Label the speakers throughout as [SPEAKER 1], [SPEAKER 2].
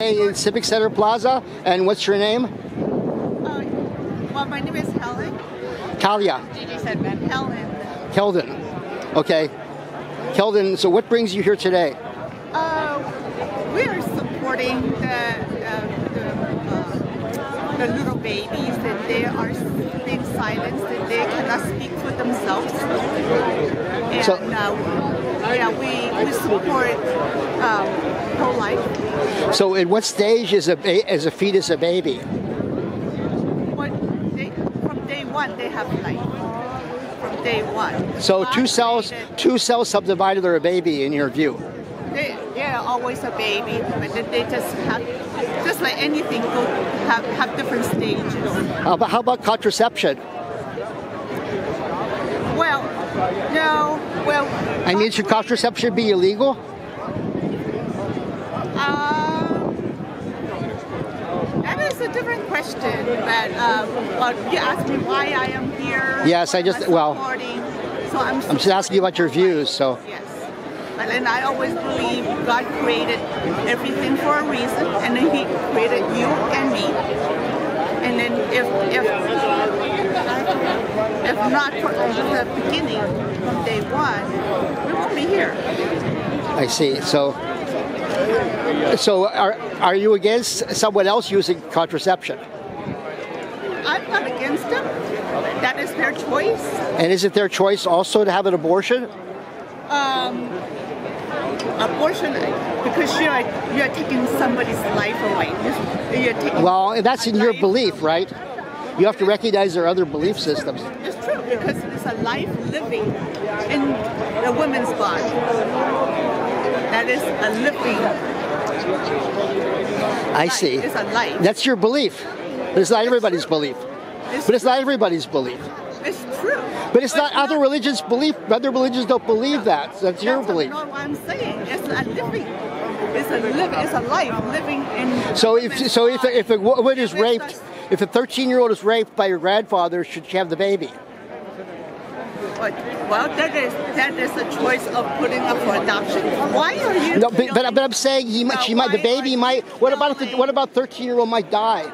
[SPEAKER 1] in Civic Center Plaza, and what's your name?
[SPEAKER 2] Uh, well, my name is Helen.
[SPEAKER 1] Talia.
[SPEAKER 2] Gigi said Ben. Helen.
[SPEAKER 1] Keldon. Okay. Keldon, so what brings you here today?
[SPEAKER 2] Uh, we are supporting the, uh, the, uh, the little babies that they are being silenced, that they cannot speak for themselves. And
[SPEAKER 1] So-
[SPEAKER 2] uh, yeah, we, we support um, pro-life.
[SPEAKER 1] So, at what stage is a ba- is a fetus a baby?
[SPEAKER 2] What they, from day one, they have life. From day one.
[SPEAKER 1] So, two cells two cells subdivided are a baby in your view.
[SPEAKER 2] They, they're always a baby, but they just have, just like anything, go have, have different stages.
[SPEAKER 1] How about, how about contraception?
[SPEAKER 2] Well, no, well.
[SPEAKER 1] I mean, should contraception be illegal?
[SPEAKER 2] Um, that is a different question, but um, you asked me why I am here.
[SPEAKER 1] Yes, I just- well,
[SPEAKER 2] so I'm.
[SPEAKER 1] I'm just asking you about your views. So,
[SPEAKER 2] Yes. Then I always believe God created everything for a reason, and then He created you and me. And then if if if not for the beginning from day one, we won't be here.
[SPEAKER 1] I see. So, so are are you against someone else using contraception?
[SPEAKER 2] I'm not against them. That is their choice.
[SPEAKER 1] And is it their choice also to have an abortion?
[SPEAKER 2] Um, abortion, because you are you are taking somebody's life away. You're, you're taking.
[SPEAKER 1] Well, that's in your belief, right? You have to recognize there are other belief systems.
[SPEAKER 2] It's true because it's a life living in the woman's body. That is a living.
[SPEAKER 1] I
[SPEAKER 2] life.
[SPEAKER 1] see.
[SPEAKER 2] It's a life.
[SPEAKER 1] That's your belief. But it's not everybody's belief.
[SPEAKER 2] It's,
[SPEAKER 1] But it's not everybody's belief.
[SPEAKER 2] it's true.
[SPEAKER 1] But it's not other religions' belief. Other religions don't believe that. That's your
[SPEAKER 2] That's
[SPEAKER 1] belief.
[SPEAKER 2] not what I'm saying. It's a living. It's a live. It's a life living in.
[SPEAKER 1] So if so if if a woman is
[SPEAKER 2] If it's
[SPEAKER 1] raped,
[SPEAKER 2] a-
[SPEAKER 1] if a 13-year-old is raped by her grandfather, should she have the baby?
[SPEAKER 2] Well, that is that is a choice of putting up for adoption. Why are you?
[SPEAKER 1] No, but, but, but I'm saying he might, she might, the baby might. What about if the, what about 13-year-old might die?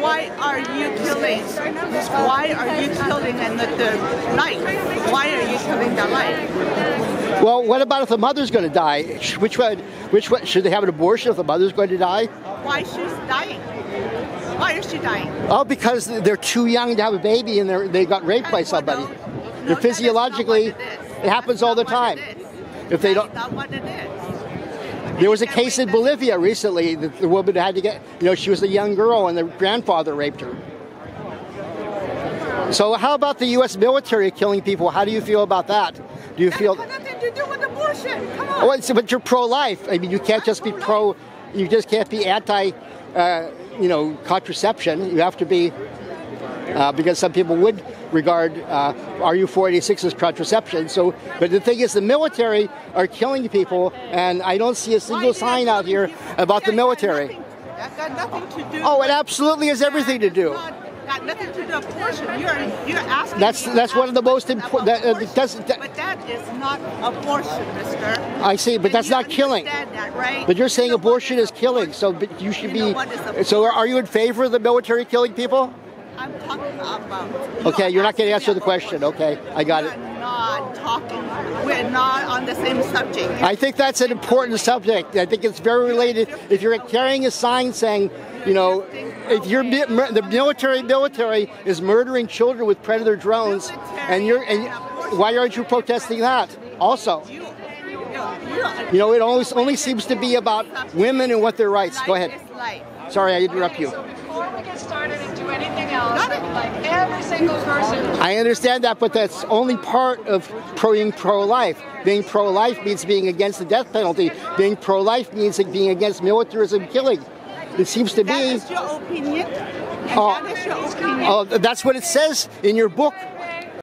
[SPEAKER 2] Why are you killing? Why are you killing and the, the life? Why are you killing the life?
[SPEAKER 1] Well, what about if the mother's going to die? Which one? Which one? Should they have an abortion if the mother's going to die?
[SPEAKER 2] Why she's dying? Why is she dying?
[SPEAKER 1] Oh, because they're too young to have a baby and they they got raped by somebody.
[SPEAKER 2] no,
[SPEAKER 1] They're physiologically,
[SPEAKER 2] it
[SPEAKER 1] it happens
[SPEAKER 2] That's
[SPEAKER 1] all the time. If they
[SPEAKER 2] That's
[SPEAKER 1] don't,
[SPEAKER 2] not what it is.
[SPEAKER 1] there was a case in Bolivia recently that the woman had to get, you know, she was a young girl and the grandfather raped her. So how about the U.S. military killing people? How do you feel about that? Do you
[SPEAKER 2] That
[SPEAKER 1] feel?
[SPEAKER 2] nothing to do with abortion. Come on.
[SPEAKER 1] Oh, but you're pro-life. I mean, you can't just be pro. You just can't be anti, uh, you know, contraception. You have to be uh, because some people would regard uh, RU486 as contraception. So, but the thing is, the military are killing people, and I don't see a single sign out here about the military.
[SPEAKER 2] nothing- That got nothing to do.
[SPEAKER 1] Oh, it absolutely has everything to do.
[SPEAKER 2] Got nothing to do with abortion. You're you're asking.
[SPEAKER 1] That's- that's one of the most
[SPEAKER 2] important.
[SPEAKER 1] impor- that, uh, that-
[SPEAKER 2] but that is not abortion, Mister.
[SPEAKER 1] I see, but
[SPEAKER 2] And
[SPEAKER 1] that's not killing.
[SPEAKER 2] That, right?
[SPEAKER 1] But you're saying
[SPEAKER 2] what
[SPEAKER 1] abortion is killing, so but you should
[SPEAKER 2] You
[SPEAKER 1] be. So, are you in favor of the military killing people?
[SPEAKER 2] I'm talking about.
[SPEAKER 1] Okay, you're not getting
[SPEAKER 2] asking
[SPEAKER 1] answer the question. Okay, I got it.
[SPEAKER 2] We're not talking. We're not on the same subject.
[SPEAKER 1] I think that's an important subject. I think it's very related. If you're carrying a sign saying, you know, if you're the military, military is murdering children with predator drones, and you're, and why aren't you protesting that? Also,
[SPEAKER 2] You,
[SPEAKER 1] know, it always only seems to be about women and what their rights. Go ahead.
[SPEAKER 2] Life is life.
[SPEAKER 1] Sorry, I interrupt you.
[SPEAKER 3] Before we get started and do anything else, like every single person
[SPEAKER 1] I understand that, but that's only part of pro- being pro-life. Being pro-life means being against the death penalty. Being pro-life means being against militarism killing. It seems to
[SPEAKER 2] That
[SPEAKER 1] be.
[SPEAKER 2] is your opinion. And
[SPEAKER 1] Oh.
[SPEAKER 2] that is your opinion.
[SPEAKER 1] Oh, that's what it says in your book.